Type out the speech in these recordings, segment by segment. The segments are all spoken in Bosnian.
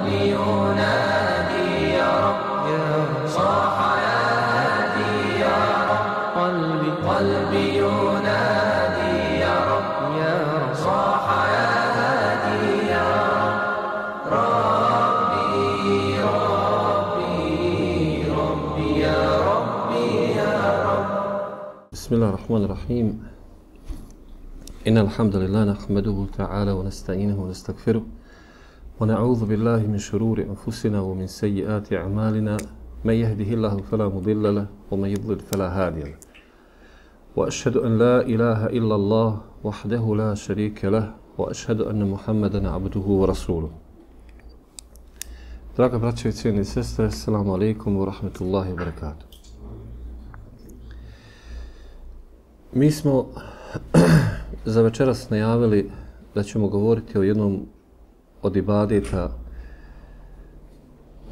قلبي ينادي يا رب صاح يا هادي يا رب قلبي قلبي ينادي يا رب يا صاح يا هادي يا رب ربي ربي ربي يا ربي يا رب بسم الله الرحمن الرحيم. إن الحمد لله نحمده تعالى ونستعينه ونستغفره. ونعوذ بالله من شرور أنفسنا ومن سيئات أعمالنا من يهده الله فلا مضل له ومن يضلل فلا هادي له وأشهد أن لا إله إلا الله وحده لا شريك له وأشهد أن محمدا عبده ورسوله Draga braćo i cijene sestre, assalamu alaikum wa rahmatullahi wa barakatuh. Mi smo za večeras najavili da ćemo govoriti o jednom od ibadeta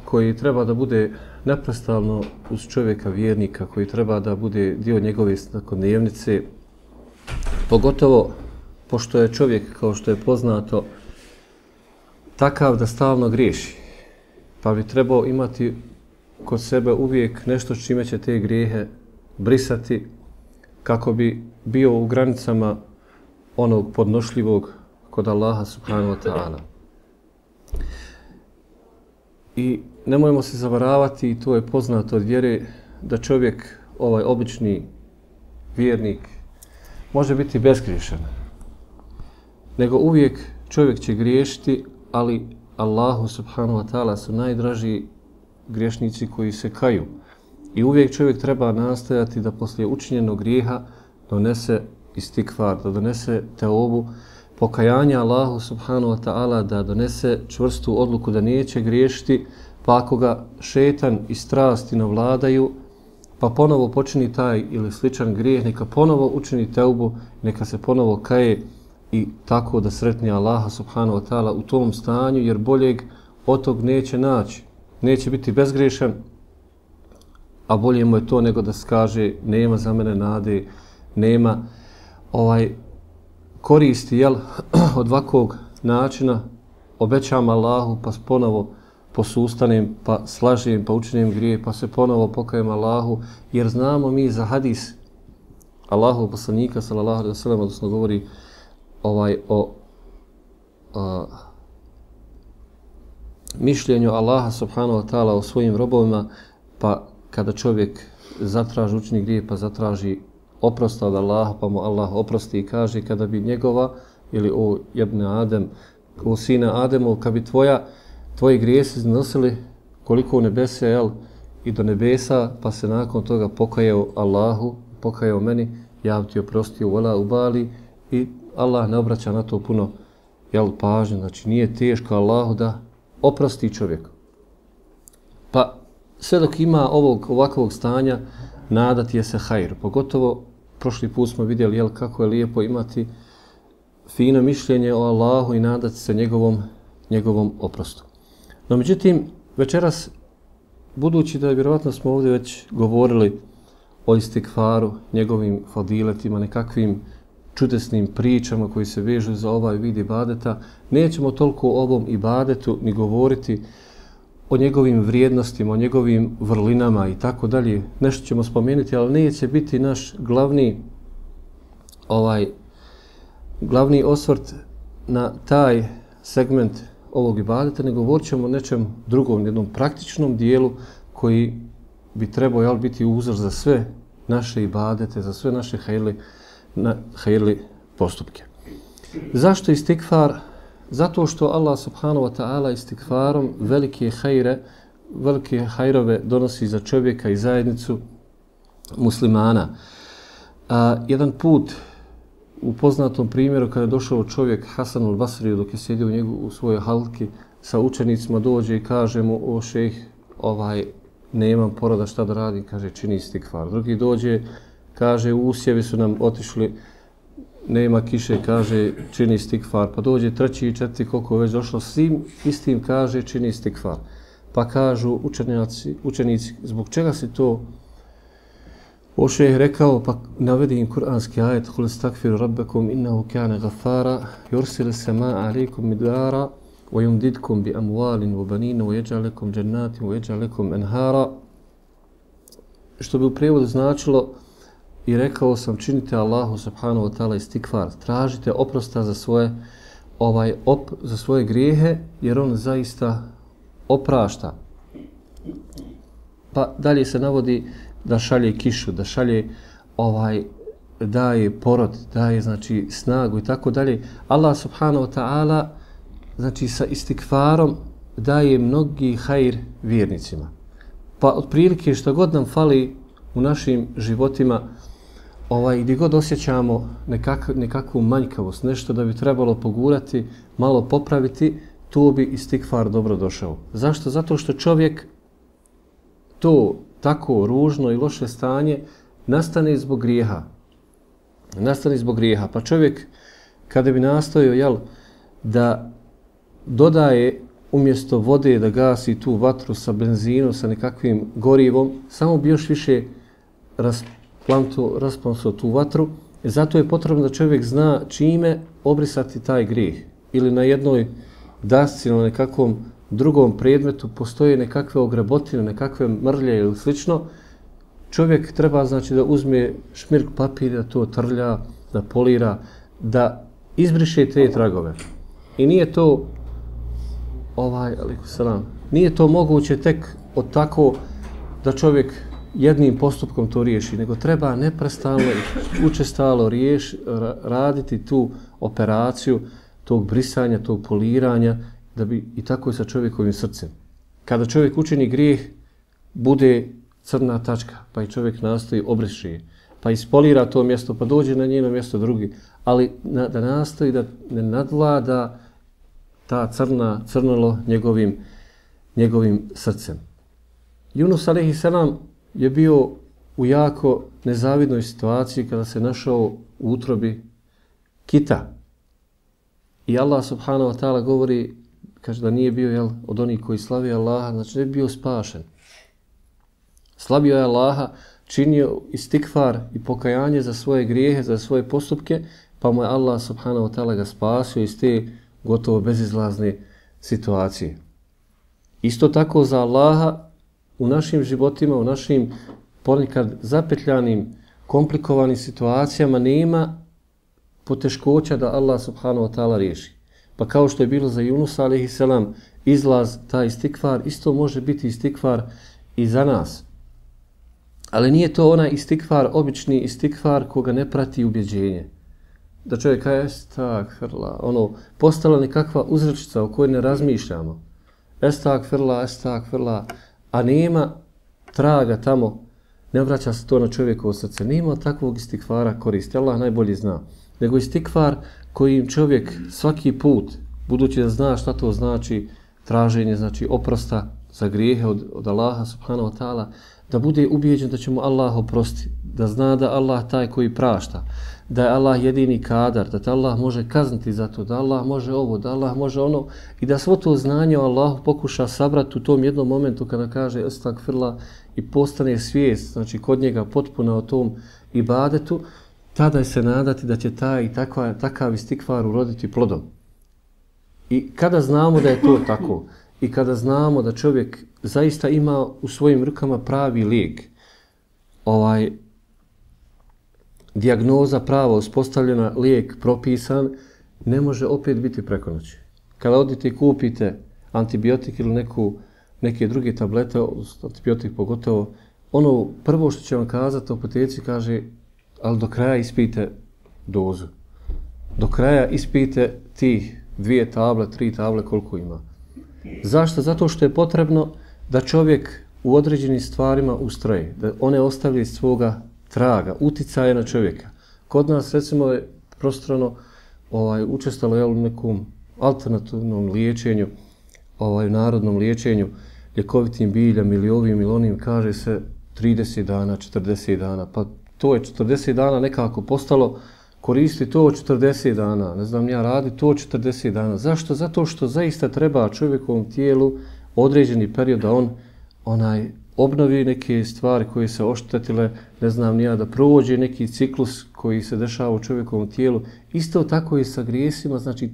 koji treba da bude neprestalno uz čovjeka vjernika, koji treba da bude dio njegove svakodnevnice, pogotovo pošto je čovjek, kao što je poznato, takav da stalno griješi, pa bi trebao imati kod sebe uvijek nešto čime će te grijehe brisati, kako bi bio u granicama onog podnošljivog kod Allaha subhanahu wa ta'ala. I nemojmo se zavaravati, i to je poznato od vjere, da čovjek, ovaj obični vjernik, može biti bezgriješan. Nego uvijek čovjek će griješiti, ali Allahu subhanahu wa ta'ala su najdraži griješnici koji se kaju. I uvijek čovjek treba nastojati da poslije učinjenog grijeha donese istikvar, da donese teobu, pokajanja Allahu subhanahu wa ta'ala, da donese čvrstu odluku da neće griješiti, pa ako ga šetan i strasti navladaju, pa ponovo počini taj ili sličan grijeh, neka ponovo učini teubu, neka se ponovo kaje i tako da sretni Allaha subhanahu wa ta'ala u tom stanju, jer boljeg od tog neće naći. Neće biti bezgrešan, a bolje mu je to nego da skaže nema za mene nade, nema ovaj koristi jel, od ovakvog načina, obećam Allahu pa ponovo posustanem, pa slažem, pa učinim grije, pa se ponovo pokajem Allahu, jer znamo mi za hadis Allahu poslanika, sallallahu alaihi wa sallam, odnosno govori ovaj o a, mišljenju Allaha subhanahu wa ta'ala o svojim robovima, pa kada čovjek zatraži učini grije, pa zatraži oprosta od Allaha, pa mu Allah oprosti i kaže kada bi njegova, ili o jebne Adem, o sina Ademov, kada bi tvoja, tvoji grijesi iznosili koliko u nebese, jel, i do nebesa, pa se nakon toga pokajao Allahu, pokajao meni, ja ti oprostio vola u bali i Allah ne obraća na to puno jel, pažnje, znači nije teško Allahu da oprosti čovjeku. Pa sve dok ima ovog ovakvog stanja, nadati je se hajr. Pogotovo prošli put smo vidjeli jel, kako je lijepo imati fino mišljenje o Allahu i nadati se njegovom, njegovom oprostu. No međutim, večeras, budući da je vjerovatno smo ovdje već govorili o istikfaru, njegovim fadiletima, nekakvim čudesnim pričama koji se vežu za ovaj vid ibadeta, nećemo toliko o ovom ibadetu ni govoriti o njegovim vrijednostima, o njegovim vrlinama i tako dalje. Nešto ćemo spomenuti, ali neće biti naš glavni ovaj glavni osvrt na taj segment ovog ibadeta, nego govorit ćemo o nečem drugom, jednom praktičnom dijelu koji bi trebao jel, biti uzor za sve naše ibadete, za sve naše hajli, na, hajli postupke. Zašto istikfar? Zato što Allah subhanahu wa ta'ala istikvarom velike hajre, velike hajrove donosi za čovjeka i zajednicu muslimana. A, jedan put u poznatom primjeru kada je došao čovjek Hasan al-Basri dok je sjedio u, njegu, u svojoj halki sa učenicima dođe i kaže mu o šejh ovaj nemam poroda šta da radim kaže čini istikvar. drugi dođe kaže usjevi su nam otišli nema kiše, kaže, čini stikfar. Pa dođe treći i četiri, koliko je već došlo, svim istim kaže, čini stikfar. Pa kažu učenjaci, učenici, zbog čega si to Oše je rekao, pa navedi im kuranski ajet, kul stakfiru rabbekom innahu kane gafara, Yursil se ma alikum midara, wa yumdidkum bi amwalin wa banina wa yaj'al lakum jannatin wa yaj'al lakum anhara što bi u prevodu značilo i rekao sam činite Allahu subhanahu wa ta'ala istikvar, tražite oprosta za svoje ovaj op, za svoje grijehe jer on zaista oprašta. Pa dalje se navodi da šalje kišu, da šalje ovaj daje porod, daje znači snagu i tako dalje. Allah subhanahu wa ta'ala znači sa istikvarom daje mnogi hajr vjernicima. Pa otprilike što god nam fali u našim životima, ovaj, gdje god osjećamo nekak, nekakvu manjkavost, nešto da bi trebalo pogurati, malo popraviti, tu bi istikfar dobro došao. Zašto? Zato što čovjek to tako ružno i loše stanje nastane zbog grijeha. Nastane zbog grijeha. Pa čovjek kada bi nastojio jel, da dodaje umjesto vode da gasi tu vatru sa benzinom, sa nekakvim gorivom, samo bi još više rasplamsao tu vatru. E, zato je potrebno da čovjek zna čime obrisati taj grijeh. Ili na jednoj dasci, na nekakvom drugom predmetu postoje nekakve ogrebotine, nekakve mrlje ili slično, čovjek treba znači da uzme šmirk papira, to trlja, da polira, da izbriše te tragove. I nije to ovaj, aliku salam, nije to moguće tek od tako da čovjek jednim postupkom to riješi, nego treba neprestano i učestalo riješ, raditi tu operaciju tog brisanja, tog poliranja, da bi i tako i sa čovjekovim srcem. Kada čovjek učini grijeh, bude crna tačka, pa i čovjek nastoji obriši pa ispolira to mjesto, pa dođe na njeno mjesto drugi, ali na, da nastoji da ne nadvlada ta crna, crnilo njegovim, njegovim srcem. Yunus alaihi salam je bio u jako nezavidnoj situaciji kada se našao u utrobi kita. I Allah subhanahu wa ta'ala govori, kaže da nije bio jel, od onih koji slavi Allaha, znači ne bi bio spašen. Slabio je Allaha, činio istikfar i pokajanje za svoje grijehe, za svoje postupke, pa mu je Allah subhanahu wa ta'ala ga spasio iz te gotovo bezizlazne situacije. Isto tako za Allaha u našim životima, u našim ponekad zapetljanim, komplikovanim situacijama nema poteškoća da Allah subhanahu wa ta'ala riješi. Pa kao što je bilo za Yunus alaihi salam izlaz, taj istikvar, isto može biti istikvar i za nas. Ali nije to onaj istikvar, obični istikvar koga ne prati ubjeđenje. Da čovjek kaže, estak, frla, ono, postala nekakva uzrečica o kojoj ne razmišljamo. Estak, frla, estak, frla, a nema traga tamo, ne vraća se to na čovjekovo srce. Nema takvog istikvara koristi, Allah najbolje zna. Nego istikvar kojim čovjek svaki put, budući da zna šta to znači, traženje, znači oprosta za grijehe od, od Allaha subhanahu wa ta'ala, da bude ubijeđen da će mu Allah oprosti, da zna da Allah taj koji prašta, da je Allah jedini kadar, da te Allah može kazniti za to, da Allah može ovo, da Allah može ono i da svo to znanje o Allahu pokuša sabrati u tom jednom momentu kada kaže estagfirla i postane svijest, znači kod njega potpuna o tom ibadetu, tada je se nadati da će taj i takva, takav istikvar uroditi plodom. I kada znamo da je to tako, i kada znamo da čovjek zaista ima u svojim rukama pravi lijek, ovaj, diagnoza prava uspostavljena, lijek propisan, ne može opet biti preko noći. Kada odite i kupite antibiotik ili neku, neke druge tablete, antibiotik pogotovo, ono prvo što će vam kazati, apoteci kaže, ali do kraja ispite dozu. Do kraja ispite tih dvije table, tri table, koliko ima. Zašto? Zato što je potrebno da čovjek u određenim stvarima ustraje, da one ostavlja svoga traga, uticaja na čovjeka. Kod nas, recimo, je prostrano ovaj, učestalo je u nekom alternativnom liječenju, ovaj, narodnom liječenju, ljekovitim biljem ili ovim ili onim, kaže se 30 dana, 40 dana. Pa to je 40 dana nekako postalo koristi to 40 dana, ne znam ja radi to 40 dana. Zašto? Zato što zaista treba čovjekovom tijelu određeni period da on onaj obnovi neke stvari koje se oštetile, ne znam nija, da provođe neki ciklus koji se dešava u čovjekovom tijelu. Isto tako i sa grijesima, znači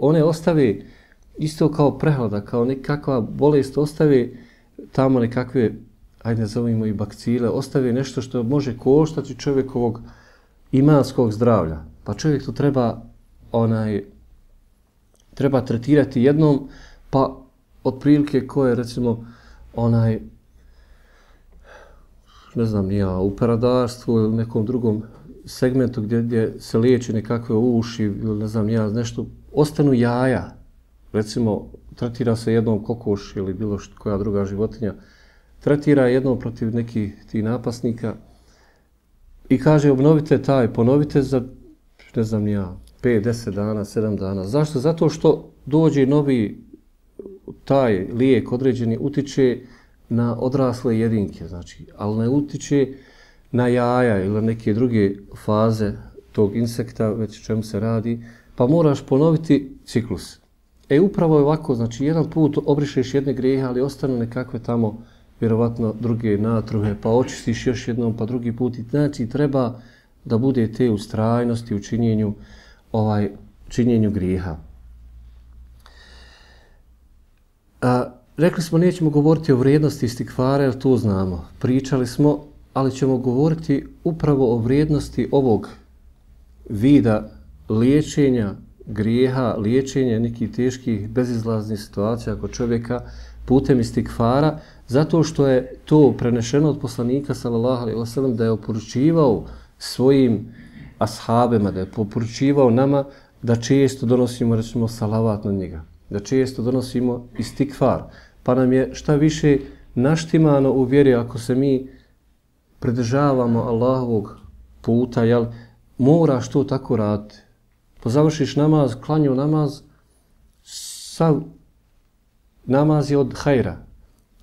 one ostave isto kao prehlada, kao nekakva bolest ostavi tamo nekakve, ajde nazovimo i bakcile, ostavi nešto što može koštati čovjekovog imanskog zdravlja. Pa čovjek to treba onaj treba tretirati jednom, pa otprilike ko je recimo onaj ne znam, nija, u peradarstvu ili nekom drugom segmentu gdje, gdje se liječi nekakve uši ili ne znam, nija, nešto, ostanu jaja. Recimo, tretira se jednom kokoš ili bilo što koja druga životinja, tretira jednom protiv nekih tih napasnika i kaže obnovite taj, ponovite za, ne znam, nija, 5, 10 dana, 7 dana. Zašto? Zato što dođe novi taj lijek određeni utiče na odrasle jedinke, znači, ali ne utiče na jaja ili neke druge faze tog insekta, već čemu se radi, pa moraš ponoviti ciklus. E, upravo je ovako, znači, jedan put obrišeš jedne grehe, ali ostanu nekakve tamo, vjerovatno, druge natruhe, pa očistiš još jednom, pa drugi put. Znači, treba da bude te ustrajnosti u činjenju, ovaj, činjenju grijeha. A, rekli smo nećemo govoriti o vrijednosti istikvara, jer to znamo. Pričali smo, ali ćemo govoriti upravo o vrijednosti ovog vida liječenja grijeha, liječenja nekih teških bezizlaznih situacija kod čovjeka putem istikvara, zato što je to prenešeno od poslanika sallallahu alejhi ve sellem da je oporučivao svojim ashabima, da je oporučivao nama da često donosimo recimo salavat na njega, da često donosimo istikvar, pa nam je šta više naštimano u vjeri ako se mi pridržavamo Allahovog puta, jel, moraš to tako raditi. Pa Pozavršiš namaz, klanju namaz, sav namaz je od hajra,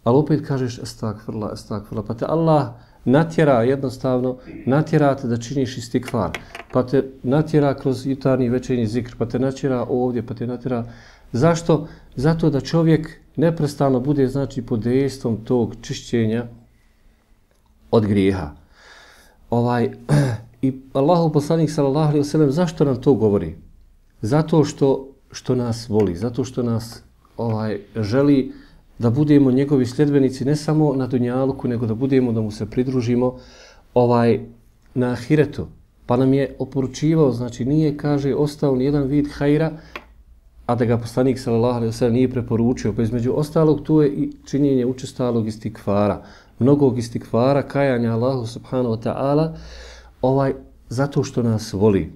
ali opet kažeš estakfirla, estakfirla, pa te Allah natjera jednostavno, natjera te da činiš istikvar, pa te natjera kroz jutarnji večernji zikr, pa te natjera ovdje, pa te natjera... Zašto? Zato da čovjek neprestano bude znači pod dejstvom tog čišćenja od grijeha. Ovaj, I Allahu poslanik sallallahu alejhi ve sellem zašto nam to govori? Zato što što nas voli, zato što nas ovaj želi da budemo njegovi sljedbenici ne samo na dunjalku, nego da budemo da mu se pridružimo ovaj na ahiretu. Pa nam je oporučivao, znači nije, kaže, ostao ni jedan vid hajra, a da ga poslanik sallallahu alejhi ve sellem nije preporučio. Pa između ostalog tu je i činjenje učestalog istikvara, mnogog istikvara, kajanja Allahu subhanahu wa ta'ala, ovaj, zato što nas voli.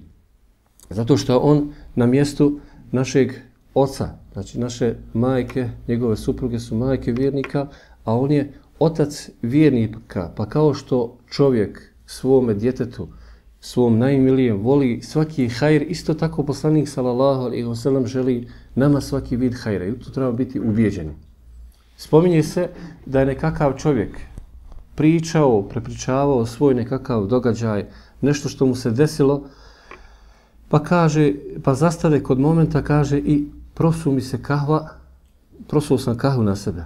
Zato što on na mjestu našeg oca, znači naše majke, njegove supruge su majke vjernika, a on je otac vjernika. Pa kao što čovjek svome djetetu, svom najmilijem voli svaki hajr, isto tako poslanik sallallahu alaihi wa sallam želi nama svaki vid hajra. I tu treba biti ubijeđeni. Spominje se da je nekakav čovjek pričao, prepričavao svoj nekakav događaj, nešto što mu se desilo, pa kaže, pa zastade kod momenta, kaže i prosu mi se kahva, prosuo sam kahvu na sebe.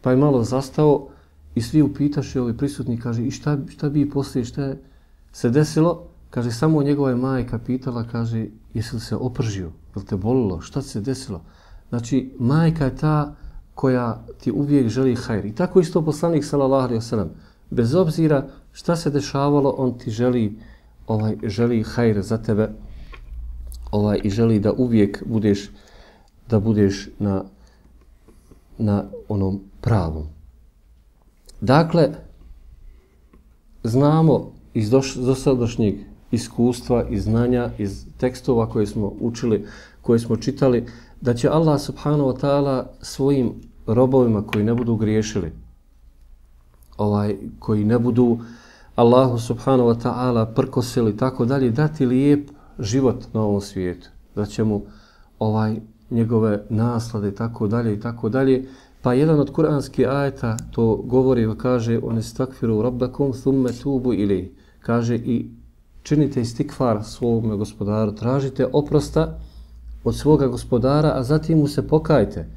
Pa je malo zastao i svi upitaše ovi prisutni, kaže, i šta, šta bi poslije, šta je se desilo? Kaže, samo njegova je majka pitala, kaže, jesi li se opržio, je te bolilo, šta se desilo? Znači, majka je ta koja ti uvijek želi hajr. I tako isto poslanik, sallallahu alaihi wasallam, bez obzira šta se dešavalo, on ti želi, ovaj, želi hajr za tebe ovaj, i želi da uvijek budeš da budeš na, na onom pravom. Dakle, znamo iz dosadašnjeg iskustva i znanja, iz tekstova koje smo učili, koje smo čitali, da će Allah subhanahu wa ta'ala svojim robovima koji ne budu griješili, ovaj, koji ne budu Allahu subhanahu wa ta'ala prkosili tako dalje, dati lijep život na ovom svijetu. Da će mu ovaj, njegove naslade i tako dalje i tako dalje. Pa jedan od kuranskih ajeta to govori i kaže on istakfiru rabbakum thumme tubu ili kaže i činite istikvar svom gospodaru, tražite oprosta od svoga gospodara, a zatim mu se pokajte.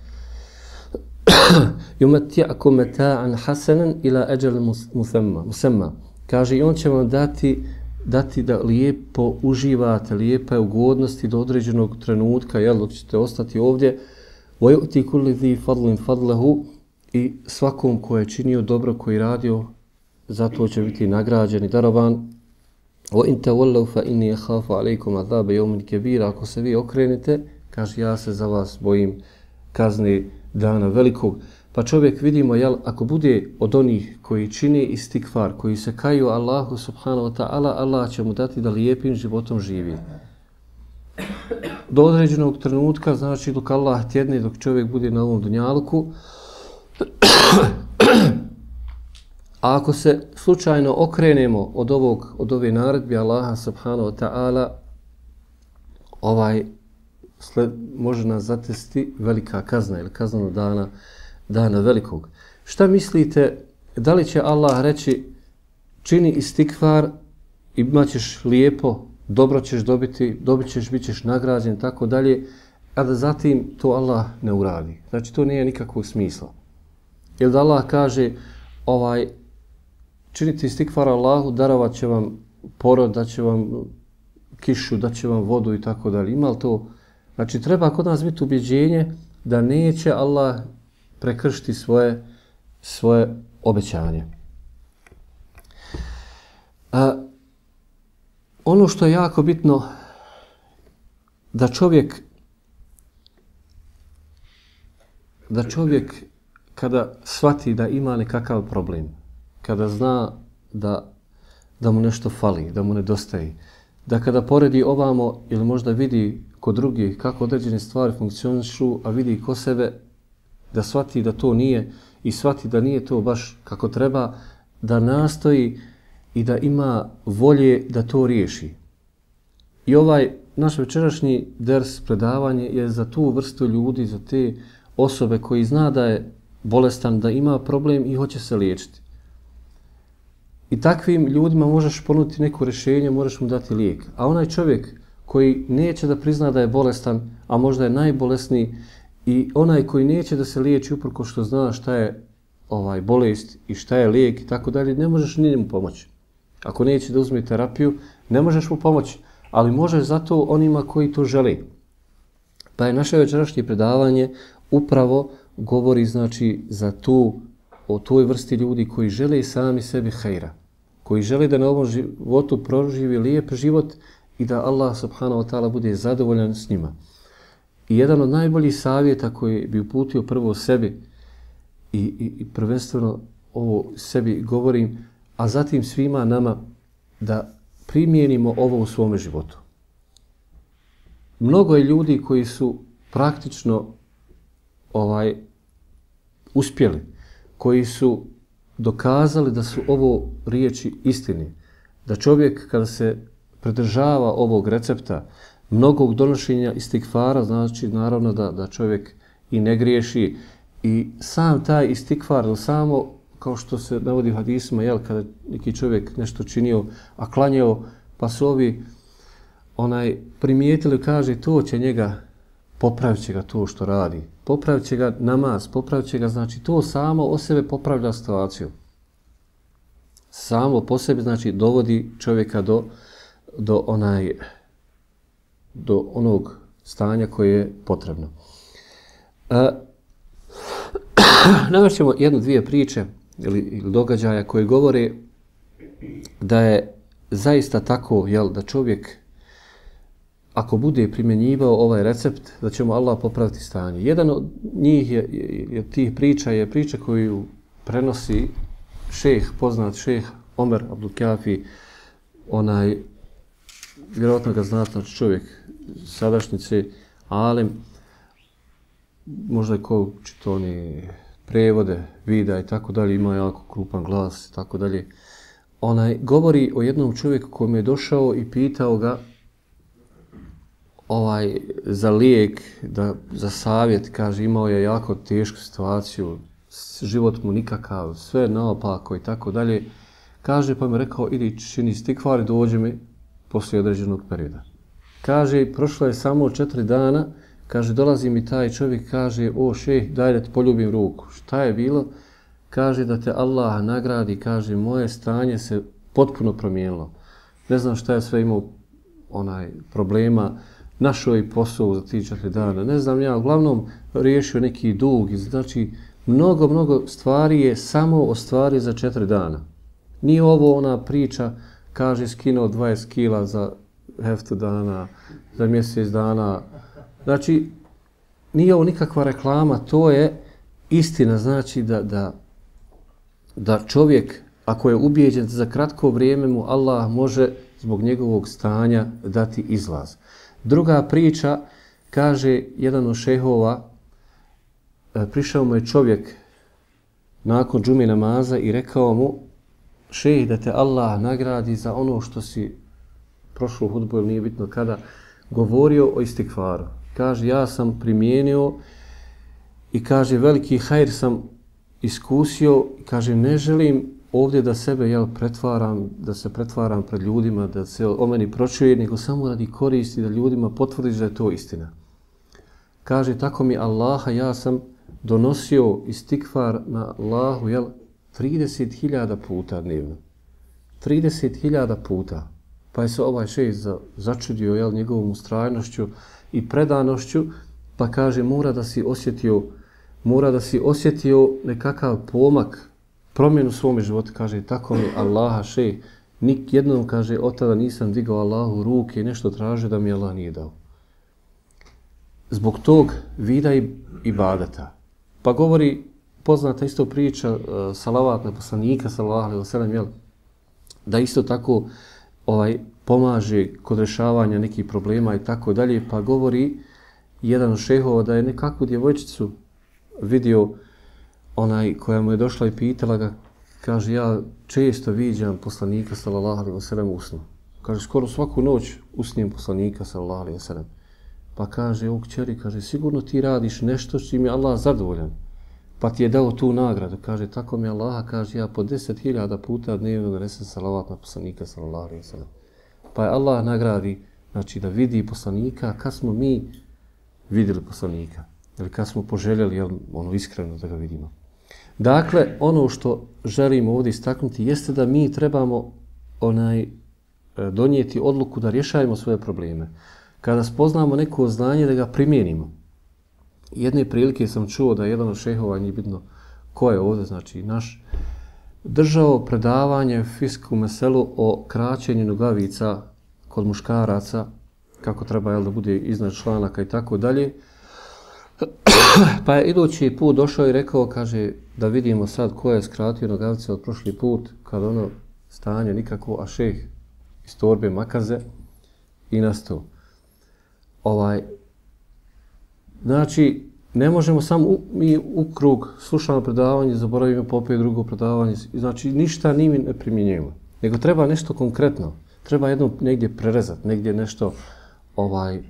Yumati'akum mata'an hasanan ila ajal musamma. Musamma. Kaže i on će vam dati dati da lijepo uživate, lijepa je ugodnosti do određenog trenutka, jel, dok ćete ostati ovdje, vojuti kulli dhi fadlin fadlahu i svakom ko je činio dobro, koji radio, zato će biti nagrađen i darovan. O in te fa inni khafu alaykum adhab yawmin kabir ako se vi okrenete, kaže ja se za vas bojim kazni dana velikog. Pa čovjek vidimo jel ako bude od onih koji čini istikvar, koji se kaju Allahu subhanahu wa taala, Allah će mu dati da lijepim životom živi. Do određenog trenutka, znači dok Allah tjedne, dok čovjek bude na ovom dunjalku, a ako se slučajno okrenemo od ovog, od ove naredbe Allaha subhanahu wa ta'ala, ovaj sled, može nas zatesti velika kazna ili kaznano dana, dana velikog. Šta mislite, da li će Allah reći čini istikvar i imaćeš lijepo, dobro ćeš dobiti, dobit ćeš, bit ćeš nagrađen, tako dalje, a da zatim to Allah ne uradi. Znači, to nije nikakvog smisla. Jer da Allah kaže, ovaj, činite istikvar Allahu, darovat će vam porod, da će vam kišu, da će vam vodu i tako dalje. Ima li to? Znači, treba kod nas biti ubjeđenje da neće Allah prekršiti svoje, svoje obećanje. A, ono što je jako bitno, da čovjek da čovjek kada shvati da ima nekakav problem, kada zna da, da mu nešto fali, da mu nedostaje, da kada poredi ovamo ili možda vidi kod drugih kako određene stvari funkcionišu, a vidi ko sebe, da shvati da to nije i shvati da nije to baš kako treba, da nastoji i da ima volje da to riješi. I ovaj naš večerašnji ders predavanje je za tu vrstu ljudi, za te osobe koji zna da je bolestan, da ima problem i hoće se liječiti. I takvim ljudima možeš ponuditi neko rješenje, možeš mu dati lijek. A onaj čovjek koji neće da prizna da je bolestan, a možda je najbolesniji, i onaj koji neće da se liječi uprko što zna šta je ovaj bolest i šta je lijek i tako dalje, ne možeš ni njemu pomoći. Ako neće da uzme terapiju, ne možeš mu pomoći, ali možeš zato onima koji to žele. Pa je naše večerašnje predavanje upravo govori znači za tu o toj vrsti ljudi koji žele sami sebi hajra, koji žele da na ovom životu proživi lijep život i da Allah subhanahu wa ta'ala bude zadovoljan s njima. I jedan od najboljih savjeta koji bi uputio prvo sebi i, i, i prvenstveno ovo sebi govorim, a zatim svima nama da primijenimo ovo u svome životu. Mnogo je ljudi koji su praktično ovaj uspjeli, koji su dokazali da su ovo riječi istini, da čovjek kada se pridržava ovog recepta, mnogog donošenja istikvara, znači naravno da, da čovjek i ne griješi i sam taj istikvar, samo kao što se navodi u hadisima, jel, kada neki čovjek nešto činio, a klanjao, pa su ovi onaj, primijetili, kaže, to će njega, popravit će ga to što radi. Popravit će ga namaz, popravit će ga, znači to samo o sebe popravlja situaciju. Samo po sebi, znači, dovodi čovjeka do, do onaj, do onog stanja koje je potrebno. E, Navešćemo jednu, dvije priče ili, ili događaja koje govore da je zaista tako jel, da čovjek ako bude primjenjivao ovaj recept, da ćemo Allah popraviti stanje. Jedan od njih je, je, je tih priča je priča koju prenosi šeh, poznat šeh Omer Abdul Kafi, onaj, vjerojatno ga znat, čovjek sadašnjice, Alim, možda je ko čito oni prevode, vida i tako dalje, ima jako krupan glas i tako dalje. Onaj govori o jednom čovjeku kome je došao i pitao ga ovaj za lijek, da, za savjet, kaže, imao je jako tešku situaciju, život mu nikakav, sve naopako i tako dalje. Kaže, pa mi rekao, idi čini stikvar i dođe mi poslije određenog perioda. Kaže, prošlo je samo četiri dana, kaže, dolazi mi taj čovjek, kaže, o šeh, daj da ti poljubim ruku. Šta je bilo? Kaže, da te Allah nagradi, kaže, moje stanje se potpuno promijenilo. Ne znam šta je sve imao onaj problema, našao i posao za ti četiri dana, ne znam ja, uglavnom riješio neki dug, znači mnogo, mnogo stvari je samo o stvari za četiri dana. Nije ovo ona priča, kaže skinuo 20 kila za heftu dana, za mjesec dana. Znači, nije ovo nikakva reklama, to je istina, znači da, da, da čovjek, ako je ubijeđen za kratko vrijeme mu Allah može zbog njegovog stanja dati izlaz. Druga priča, kaže jedan od šehova, e, prišao mu je čovjek nakon džumi namaza i rekao mu, šeh da te Allah nagradi za ono što si prošlo hudbu ili nije bitno kada, govorio o istikvaru. Kaže, ja sam primijenio i kaže, veliki hajr sam iskusio kaže, ne želim ovdje da sebe jel, pretvaram, da se pretvaram pred ljudima, da se o meni pročuje, nego samo radi koristi da ljudima potvrdiš da je to istina. Kaže, tako mi Allaha, ja sam donosio istikvar na Allahu, jel, 30.000 puta dnevno. 30.000 puta. Pa je se ovaj šest za, začudio jel, njegovom ustrajnošću i predanošću, pa kaže mora da si osjetio mora da si osjetio nekakav pomak, promjenu svome životu, kaže tako mi Allaha še, nik jednom kaže od tada nisam digao Allahu ruke i nešto traže da mi Allah nije dao. Zbog tog vida i ibadeta. Pa govori poznata isto priča uh, salavat na poslanika salavat alejhi ve jel? da isto tako ovaj pomaže kod rešavanja nekih problema i tako dalje, pa govori jedan od šehova da je nekakvu djevojčicu vidio onaj koja mu je došla i pitala ga, kaže, ja često viđam poslanika sallallahu alaihi wasallam sellem usnu. Kaže, skoro svaku noć usnijem poslanika sallallahu alaihi wasallam. Pa kaže, u kćeri, kaže, sigurno ti radiš nešto s čim je Allah zadovoljan. Pa ti je dao tu nagradu. Kaže, tako mi Allah, kaže, ja po deset hiljada puta dnevno donesem salavat na poslanika sallallahu alaihi wasallam. pa je Allah nagradi znači da vidi poslanika kad smo mi vidjeli poslanika ili kad smo poželjeli jel, ono iskreno da ga vidimo. Dakle, ono što želimo ovdje istaknuti jeste da mi trebamo onaj e, donijeti odluku da rješavamo svoje probleme. Kada spoznamo neko znanje da ga primijenimo. Jedne prilike sam čuo da jedan od šehova, nije bitno ko je ovdje, znači naš, držao predavanje fisku meselu o kraćenju nogavica kod muškaraca, kako treba jel, da bude iznad članaka i tako dalje. Pa je idući put došao i rekao, kaže, da vidimo sad ko je skratio nogavice od prošli put, kad ono stanje nikako, a šeh iz torbe makaze i nastao. Ovaj, znači, ne možemo samo mi u krug slušamo predavanje, zaboravimo popije drugo predavanje, znači ništa nimi ne primjenjujemo. Nego treba nešto konkretno, treba jedno negdje prerezat, negdje nešto ovaj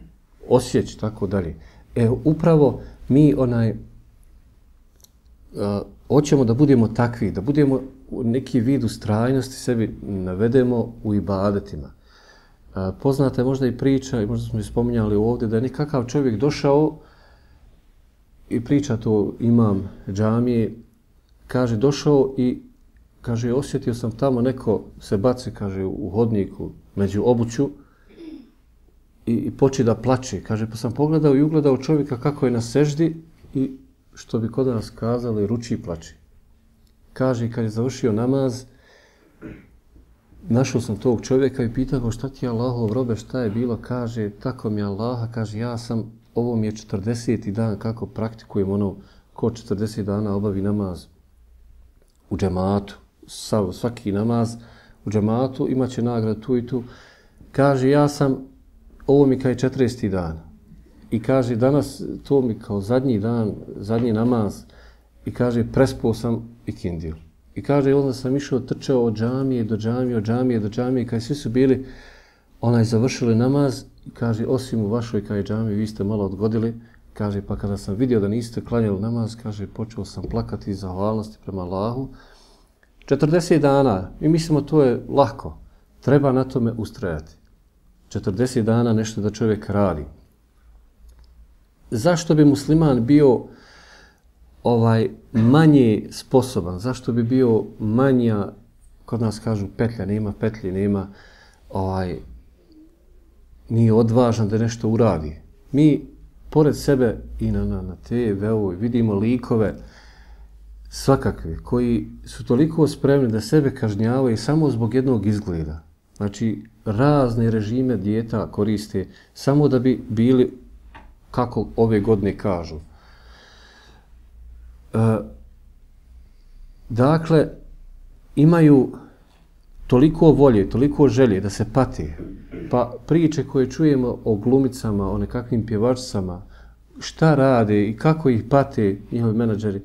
osjeći, tako dalje. E, upravo mi onaj, uh, hoćemo da budemo takvi, da budemo neki vid ustrajnosti sebi navedemo u ibadetima. E, uh, poznate možda i priča, i možda smo i spominjali ovdje, da je nekakav čovjek došao i priča to imam džamije, kaže, došao i kaže, osjetio sam tamo neko se baci, kaže, u hodniku među obuću i, i poči da plače. Kaže, pa sam pogledao i ugledao čovjeka kako je na seždi i što bi kod nas kazali, ruči i plače. Kaže, kad je završio namaz, našao sam tog čovjeka i pitao ga šta ti je Allahov robe, šta je bilo, kaže, tako mi je Allaha, kaže, ja sam ovo mi je 40. dan kako praktikujem ono ko 40 dana obavi namaz u džematu, svaki namaz u džematu, imaće nagradu tu i tu. Kaže, ja sam, ovo mi kao 40. dan. I kaže, danas to mi kao zadnji dan, zadnji namaz. I kaže, prespao sam ikindiju. I kaže, onda sam išao, trčao od džamije do džamije, od džamije do džamije. I kaže, svi su bili, onaj, završili namaz i kaže, osim u vašoj kaj džamiji, vi ste malo odgodili, kaže, pa kada sam vidio da niste klanjali namaz, kaže, počeo sam plakati iz zahvalnosti prema Allahu. 40 dana, mi mislimo to je lako, treba na tome ustrajati. 40 dana nešto da čovjek radi. Zašto bi musliman bio ovaj manje sposoban? Zašto bi bio manja, kod nas kažu petlja, nema petlje, nema ovaj nije odvažan da nešto uradi. Mi, pored sebe i na, na, na TV-u, vidimo likove svakakve, koji su toliko spremni da sebe kažnjavaju samo zbog jednog izgleda. Znači, razne režime dijeta koriste samo da bi bili, kako ove godine kažu. E, dakle, imaju toliko volje, toliko želje da se pati. Pa priče koje čujemo o glumicama, o nekakvim pjevačicama, šta rade i kako ih pate njihovi menadžeri,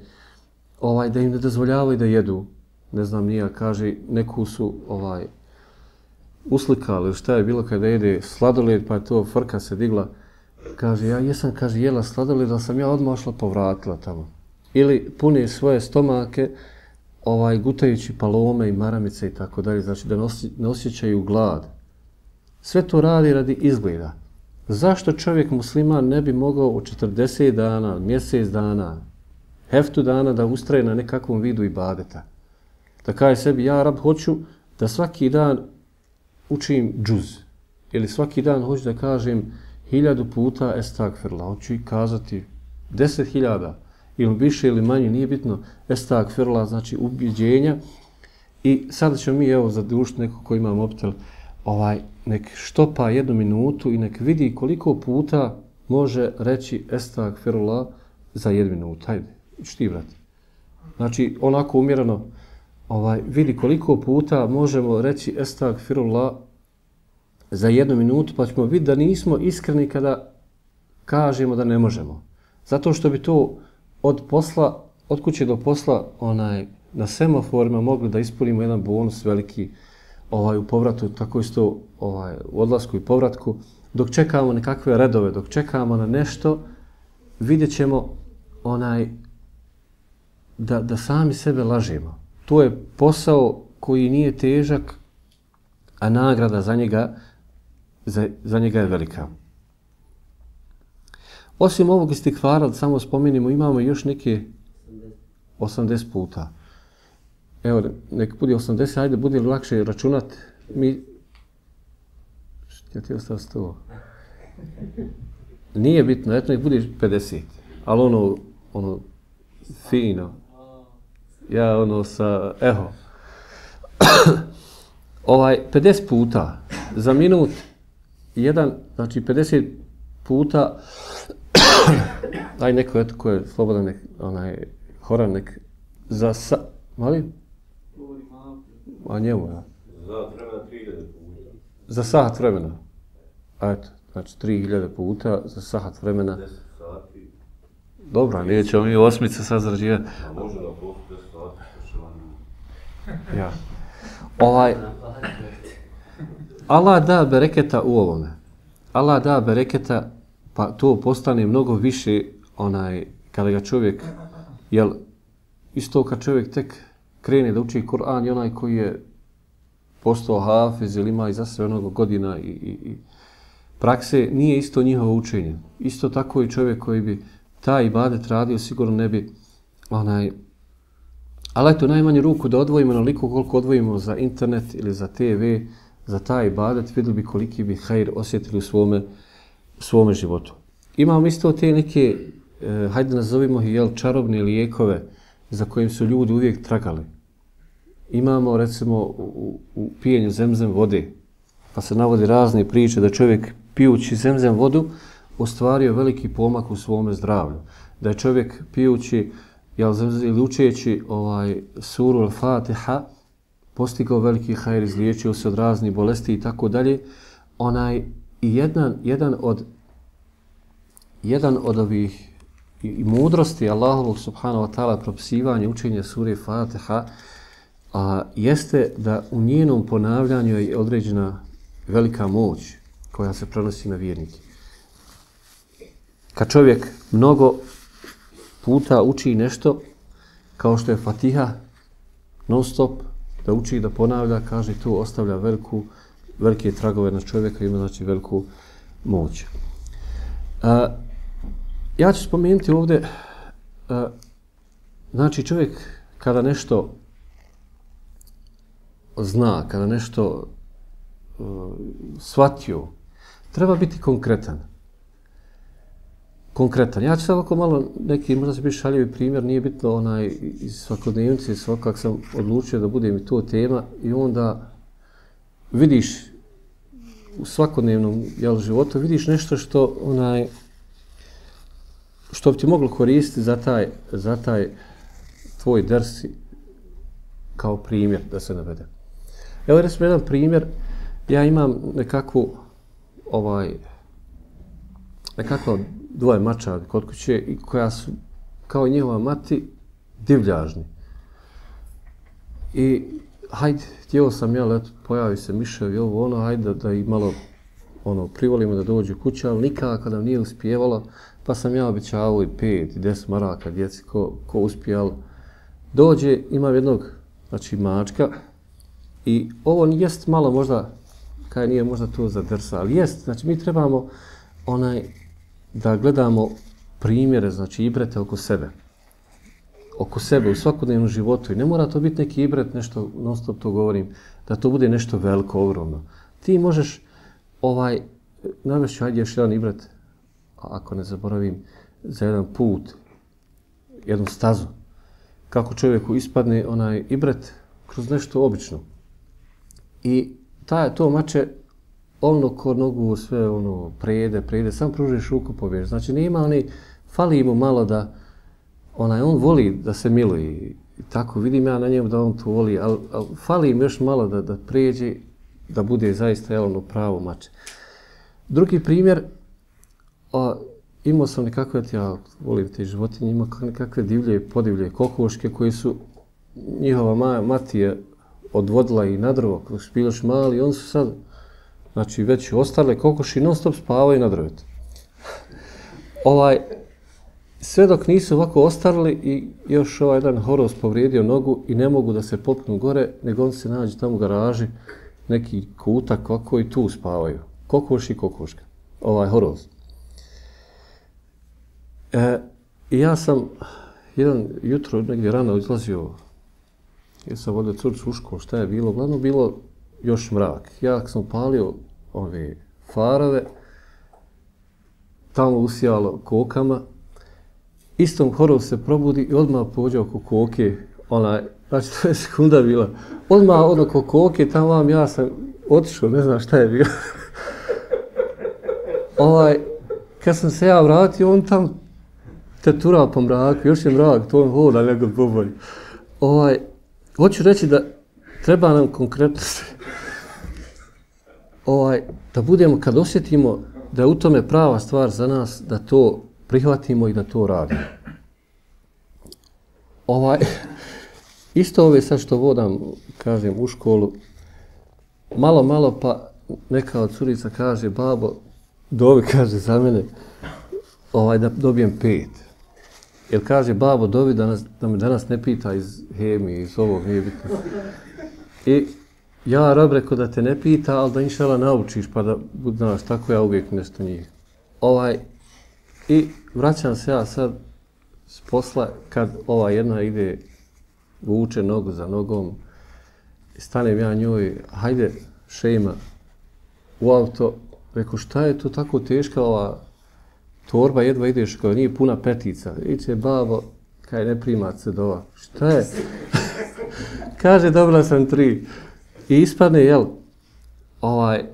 ovaj, da im ne dozvoljavaju da jedu. Ne znam, nija kaže, neku su ovaj, uslikali, šta je bilo kada jede sladoled, pa je to frka se digla. Kaže, ja jesam, kaže, jela sladoled, da sam ja odmah ošla povratila tamo. Ili puni svoje stomake, ovaj gutajući palome i maramice i tako dalje, znači da nosi, ne osjećaju glad. Sve to radi radi izgleda. Zašto čovjek musliman ne bi mogao u 40 dana, mjesec dana, heftu dana da ustraje na nekakvom vidu ibadeta? Da kaže sebi, ja rab hoću da svaki dan učim džuz. Ili svaki dan hoću da kažem hiljadu puta estagfirla. Hoću i kazati deset hiljada ili više ili manje, nije bitno, estak znači ubjeđenja. I sada ćemo mi, evo, za neko ko ima mobitel, ovaj, nek štopa jednu minutu i nek vidi koliko puta može reći estak za jednu minutu. Hajde, šti, brate. Znači, onako umjereno, ovaj, vidi koliko puta možemo reći estagfirullah za jednu minutu, pa ćemo vidjeti da nismo iskreni kada kažemo da ne možemo. Zato što bi to od posla, od kuće do posla, onaj, na semaforima mogli da ispunimo jedan bonus veliki ovaj, u povratu, tako isto ovaj, u odlasku i povratku. Dok čekamo nekakve redove, dok čekamo na nešto, vidjet ćemo onaj, da, da sami sebe lažemo. To je posao koji nije težak, a nagrada za njega, za, za njega je velika. Osim ovog istikvara, da samo spominimo, imamo još neke 80 puta. Evo, nek budi 80, ajde, budi lakše računat. Mi... Ja ti ostao 100. Nije bitno, eto nek budi 50. Ali ono, ono, fino. Ja, ono, sa, eho. ovaj, 50 puta za minut, jedan, znači 50 puta, Aj neko eto ko je slobodan nek, onaj, horan nek za sa... Mali? A njemu, ja. Za vremena 3000 puta. Za sat vremena. A eto, znači 3000 puta za sat vremena. 10 sati. Dobro, nije ćemo mi osmice sad zarađivati. A može da posto 10 sati što će vam... Ja. Ovaj, Allah da bereketa u ovome. Allah da bereketa pa to postane mnogo više onaj kada ga čovjek jel isto kad čovjek tek krene da uči Kur'an i onaj koji je postao hafiz ili ima iza sve onoga godina i, i, i prakse, nije isto njihovo učenje. Isto tako i čovjek koji bi taj ibadet radio, sigurno ne bi onaj Ali eto, najmanju ruku da odvojimo na koliko odvojimo za internet ili za TV, za taj ibadet, vidjeli bi koliki bi hajr osjetili u svome, svome životu. Imamo isto te neke, eh, hajde nazovimo ih, jel, čarobne lijekove za kojim su ljudi uvijek tragali. Imamo, recimo, u, u pijenju zemzem vode, pa se navodi razne priče da čovjek pijući zemzem vodu ostvario veliki pomak u svome zdravlju. Da je čovjek pijući jel, ili učeći ovaj, suru al-Fatiha postigao veliki hajr, izliječio se od raznih bolesti i tako dalje. Onaj, jedan, jedan od jedan od ovih i mudrosti Allahovog subhanahu wa ta'ala propisivanje učenja sure Fatiha a, jeste da u njenom ponavljanju je određena velika moć koja se prenosi na vjernike. Kad čovjek mnogo puta uči nešto kao što je Fatiha non stop da uči da ponavlja, kaže to ostavlja veliku, velike tragove na čovjeka ima znači veliku moć. A, Ja ću spomenuti ovdje, a, znači čovjek kada nešto zna, kada nešto a, shvatio, treba biti konkretan. Konkretan. Ja ću sad ovako malo neki, možda se biti šaljivi primjer, nije bitno onaj iz svakodnevnice, svakak sam odlučio da bude mi to tema i onda vidiš u svakodnevnom jel, životu, vidiš nešto što onaj što bi ti moglo koristiti za taj, za taj tvoj dersi kao primjer da se navede. Evo recimo jedan primjer, ja imam nekakvu ovaj nekakva dvoje mačadi kod kuće i koja su kao njihova mati divljažni. I hajde, htio sam ja, eto, pojavi se miševi, ovo ono, hajde da, da i malo ono, privolimo da dođu kuća, ali nikako nam nije uspjevalo, pa sam ja običavao i pet, i deset maraka djeci, ko, ko uspijal. Dođe, ima jednog, znači mačka, i ovo jest malo možda, kaj nije možda to za drsa, ali jest, znači mi trebamo onaj, da gledamo primjere, znači ibrete oko sebe oko sebe u svakodnevnom životu i ne mora to biti neki ibret, nešto, non stop to govorim, da to bude nešto veliko, ogromno. Ti možeš, ovaj, navešću, ajde još jedan ibret, ako ne zaboravim, za jedan put, jednu stazu, kako čovjeku ispadne onaj ibret kroz nešto obično. I ta, to mače, ono ko nogu sve ono prede, prede, sam pružiš ruku pobješ. Znači nema oni, fali mu malo da, onaj, on voli da se miluje i tako vidim ja na njemu da on to voli, ali al, fali im još malo da, da prijeđe, da bude zaista jelno pravo mače. Drugi primjer, a, imao sam nekakve, ja volim te životinje, imao nekakve divlje, podivlje kokoške koji su njihova ma, mati je odvodila i na drvo, kada su mali, on su sad, znači već ostale kokoši, non stop spavaju na drvetu. ovaj, sve dok nisu ovako ostarili i još ovaj jedan horos povrijedio nogu i ne mogu da se popnu gore, nego on se nađe tamo u garaži, neki kutak kako i tu spavaju. Kokoš i kokoška. Ovaj horoz. E, ja sam jedan jutro negdje rano izlazio, jer sam vodio curcu u školu, šta je bilo? Glavno bilo još mrak. Ja sam palio ove farove, tamo usijalo kokama, istom horov se probudi i odmah pođe oko koke, ona, znači to je sekunda bila, odmah od oko koke, tamo vam ja sam otišao, ne znam šta je bilo. ovaj, kad sam se ja vratio, on tam teturao po mraku, još je mrak, to on hoda nego pobolji. Ovaj, hoću reći da treba nam konkretno se, ovaj, da budemo, kad osjetimo da je u tome prava stvar za nas, da to prihvatimo i da to radimo. Ovaj, isto ove sad što vodam, kažem, u školu, malo, malo pa neka od curica kaže, babo, dovi kaže za mene, ovaj, da dobijem pet. Jer kaže, babo, dovi da, nas, da me danas ne pita iz hemije, iz ovog, nije bitno. I ja, rab rekao da te ne pita, ali da inšala naučiš, pa da, znaš, tako ja uvijek nešto njih. Ovaj, I vraćam se ja sad s posla kad ova jedna ide vuče nogu za nogom stanem ja njoj hajde šema u auto reko šta je to tako teška ova torba? Jedva ideš kao nije puna petica. Iće babo kaj ne prima se dova šta je? Kaže dobila sam tri i ispadne jel ovaj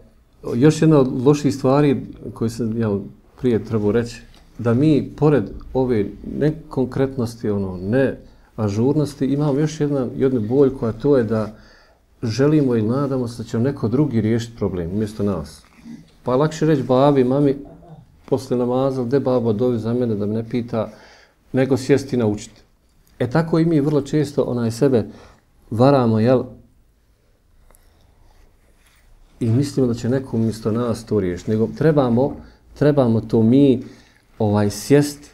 još jedna od loših stvari koje sam jel prije trebao reći da mi, pored ove nekonkretnosti, ono, ne ažurnosti, imamo još jedna, jednu bolj koja to je da želimo i nadamo se da će neko drugi riješiti problem umjesto nas. Pa lakše reći babi, mami, posle namaza, gde babo dovi za mene da me ne pita, nego sjesti i naučiti. E tako i mi vrlo često onaj sebe varamo, jel? I mislimo da će neko umjesto nas to riješiti. Nego trebamo, trebamo to mi ovaj sjest,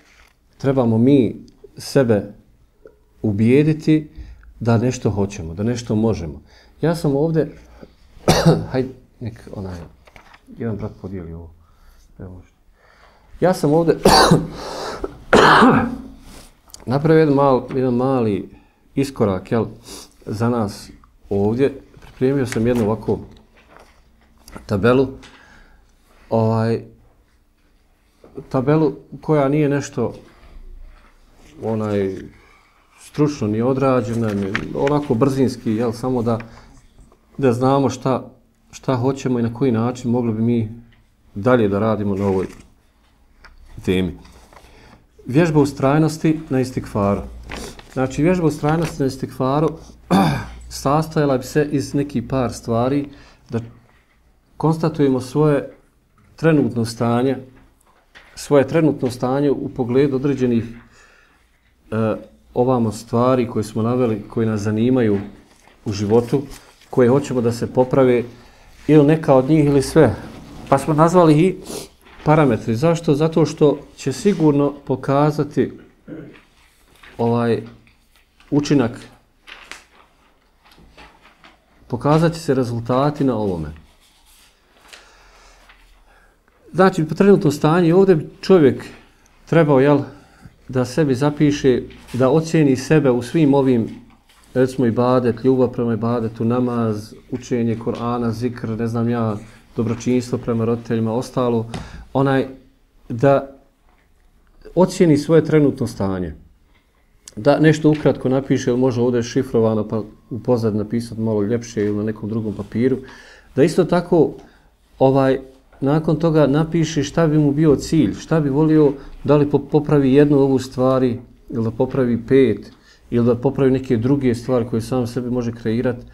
trebamo mi sebe ubijediti da nešto hoćemo, da nešto možemo. Ja sam ovdje, hajde, nek onaj, jedan brat podijeli ovo. Evo. Ja sam ovdje napravio jedan, mal, jedan mali iskorak, jel, za nas ovdje. Pripremio sam jednu ovako tabelu, ovaj, tabelu koja nije nešto onaj stručno ni odrađena, ni, onako brzinski, jel, samo da, da znamo šta, šta hoćemo i na koji način mogli bi mi dalje da radimo na ovoj temi. Vježba ustrajnosti na istikvaru. Znači, vježba ustrajnosti na istikvaru sastojala bi se iz nekih par stvari da konstatujemo svoje trenutno stanje, svoje trenutno stanje u pogledu određenih e, ovamo stvari koje smo naveli, koje nas zanimaju u životu, koje hoćemo da se poprave ili neka od njih ili sve. Pa smo nazvali i parametri. Zašto? Zato što će sigurno pokazati ovaj učinak pokazati se rezultati na ovome. Znači, po trenutnom stanju ovdje bi čovjek trebao, jel, da sebi zapiše, da ocjeni sebe u svim ovim, recimo, ibadet, ljubav prema ibadetu, namaz, učenje Korana, zikr, ne znam ja, dobročinstvo prema roditeljima, ostalo, onaj, da ocjeni svoje trenutno stanje. Da nešto ukratko napiše, ili može ovdje šifrovano, pa u pozad napisati malo ljepše ili na nekom drugom papiru. Da isto tako, ovaj, nakon toga napiši šta bi mu bio cilj, šta bi volio, da li popravi jednu ovu stvari, ili da popravi pet, ili da popravi neke druge stvari koje sam sebi može kreirati,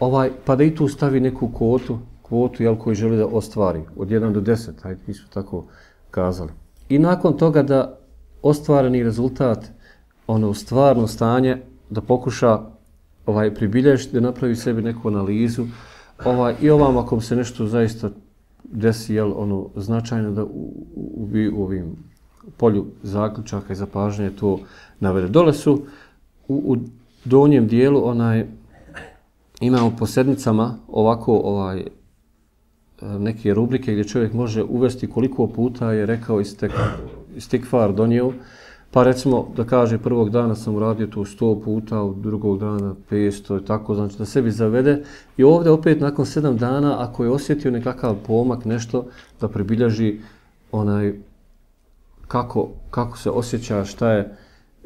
ovaj, pa da i tu stavi neku kvotu, kvotu jel, koju želi da ostvari, od 1 do 10, hajde, mi smo tako kazali. I nakon toga da ostvareni rezultat, ono stvarno stanje, da pokuša ovaj pribilješiti, da napravi sebi neku analizu, ovaj, i ovam ako se nešto zaista desi jel, ono, značajno da u, u, u, ovim polju zaključaka i zapažnje to navede. Dole su u, u donjem dijelu onaj imamo po sedmicama ovako ovaj e, neke rubrike gdje čovjek može uvesti koliko puta je rekao istek, istikfar donio. Pa recimo da kaže prvog dana sam uradio to 100 puta, od drugog dana 500 i tako, znači da sebi zavede. I ovdje opet nakon 7 dana, ako je osjetio nekakav pomak, nešto, da pribilježi onaj kako, kako se osjeća, šta je,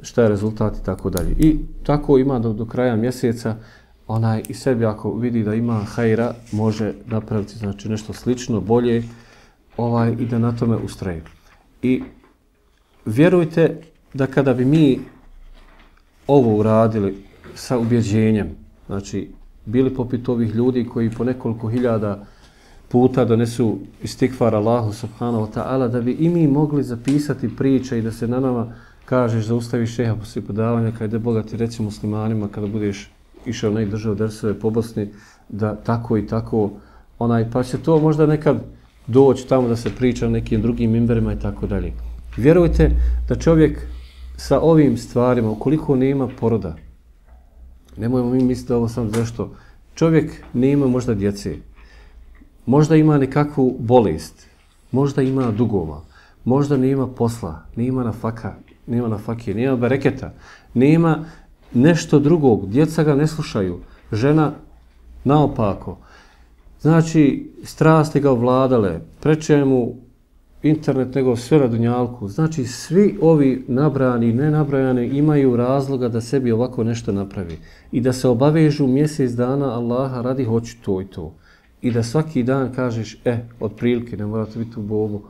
šta je rezultat i tako dalje. I tako ima do, do kraja mjeseca, onaj i sebi ako vidi da ima hajra, može napraviti znači nešto slično, bolje, ovaj i da na tome ustraje. I vjerujte da kada bi mi ovo uradili sa ubjeđenjem, znači bili poput ovih ljudi koji po nekoliko hiljada puta donesu istikvar Allahu subhanahu wa ta'ala, da bi i mi mogli zapisati priče i da se na nama kažeš, zaustaviš šeha poslije podavanja, kada je bogati reci muslimanima, kada budeš išao na državu drsove po Bosni, da tako i tako, onaj, pa će to možda nekad doći tamo da se priča o nekim drugim imberima i tako dalje. Vjerujte da čovjek sa ovim stvarima, ukoliko nema poroda, nemojmo mi misliti ovo sam zašto, čovjek nema možda djece, možda ima nekakvu bolest, možda ima dugova, možda nema posla, nema na faka, nema na fakije, nema bereketa, nema nešto drugog, djeca ga ne slušaju, žena naopako. Znači, strasti ga ovladale, preče mu internet nego sve na dunjalku. Znači, svi ovi nabrani i nenabrajani imaju razloga da sebi ovako nešto napravi. I da se obavežu mjesec dana Allaha radi hoću to i to. I da svaki dan kažeš, e, od prilike, ne morate biti u bobu,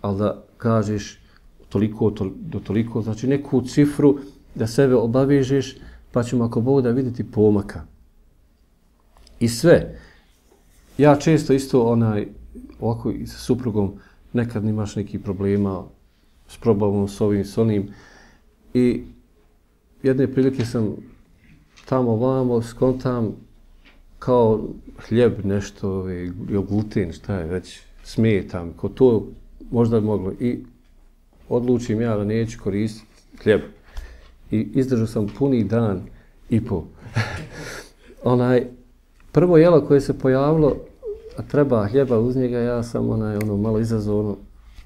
ali da kažeš toliko to, do toliko, znači neku cifru da sebe obavežeš, pa ćemo ako Bog da vidjeti pomaka. I sve. Ja često isto onaj, ovako i sa suprugom, nekad imaš neki problema s probavnom s ovim, s onim. I jedne prilike sam tamo vamo skontam kao hljeb nešto, ovaj, gluten, šta je već, smetam, ko to možda bi moglo. I odlučim ja da neću koristiti hljeb. I izdržao sam puni dan i po. onaj, prvo jelo koje se pojavilo, treba hljeba uz njega, ja sam onaj, ono, malo izazovno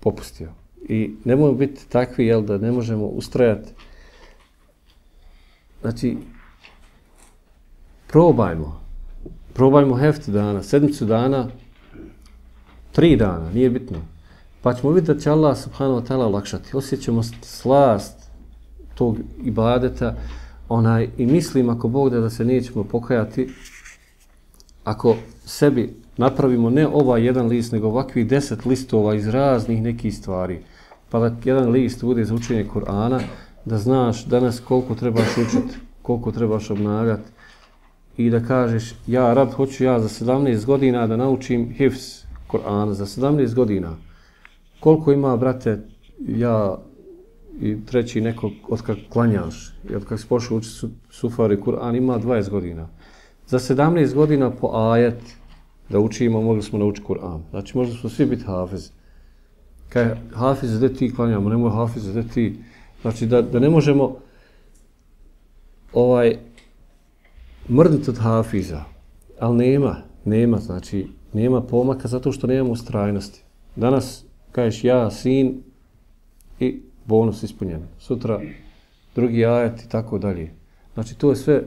popustio. I ne možemo biti takvi, jel, da ne možemo ustrajati. Znači, probajmo. Probajmo heft dana, sedmicu dana, tri dana, nije bitno. Pa ćemo vidjeti da će Allah subhanahu wa ta'ala olakšati. Osjećamo slast tog ibadeta onaj, i mislim ako Bog da, da se nećemo pokajati ako sebi napravimo ne ovaj jedan list, nego ovakvi deset listova iz raznih nekih stvari, pa da jedan list bude za učenje Kur'ana, da znaš danas koliko trebaš učiti, koliko trebaš obnavljati i da kažeš, ja rab, hoću ja za 17 godina da naučim hifz Kur'ana, za 17 godina. Koliko ima, brate, ja i treći nekog od kak klanjaš i od kak si pošao učiti sufari Kur'an, ima 20 godina. Za 17 godina po ajet da učimo, mogli smo naučiti Kur'an. Znači, možda smo svi biti hafiz. Kaj hafiz, gdje ti klanjamo, nemoj hafiz, gdje ti... Znači, da, da ne možemo ovaj mrditi od hafiza, ali nema, nema, znači, nema pomaka zato što nemamo ustrajnosti. Danas, kažeš ja, sin, i bonus ispunjen. Sutra, drugi ajet i tako dalje. Znači, to je sve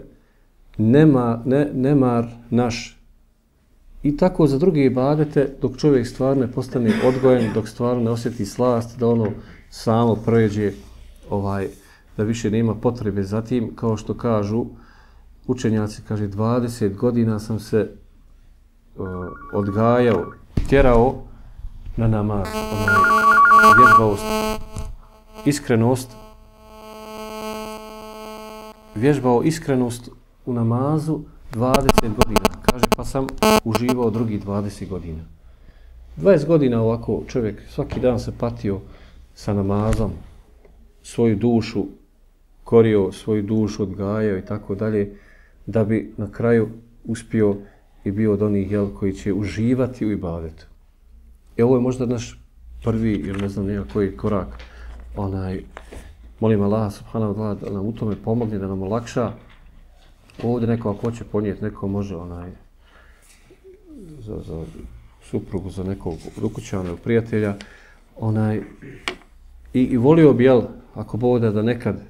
nema, ne, nemar naš. I tako za druge ibadete, dok čovjek stvarno ne postane odgojen, dok stvarno ne osjeti slast, da ono samo pređe, ovaj, da više nema potrebe za tim, kao što kažu učenjaci, kaže, 20 godina sam se uh, odgajao, tjerao na namaz, onaj, vježbaost, iskrenost, vježbao iskrenost u namazu 20 godina. Kaže, pa sam uživao drugi 20 godina. 20 godina ovako čovjek svaki dan se patio sa namazom, svoju dušu korio, svoju dušu odgajao i tako dalje, da bi na kraju uspio i bio od onih jel, koji će uživati u ibadetu. I ovo je možda naš prvi, ili ne znam nijak koji korak, onaj, molim Allah subhanahu wa ta'ala da nam u tome pomogne, da nam olakša, ovdje neko ako hoće ponijeti, neko može onaj za, za suprugu, za nekog rukućana ili prijatelja, onaj, i, i volio bi, jel, ako bude da nekad,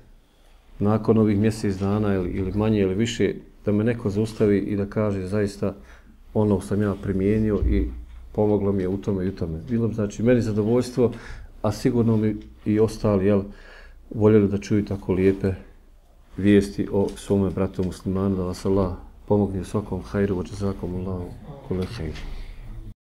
nakon ovih mjesec dana ili, ili manje ili više, da me neko zaustavi i da kaže zaista ono sam ja primijenio i pomoglo mi je u tome i u tome. Bilo bi, znači, meni zadovoljstvo, a sigurno mi i ostali, jel, voljeli da čuju tako lijepe vijesti o svome bratu muslimanu, da vas Allah pomogne svakom hajru, voće zakom Allahu kule hajru.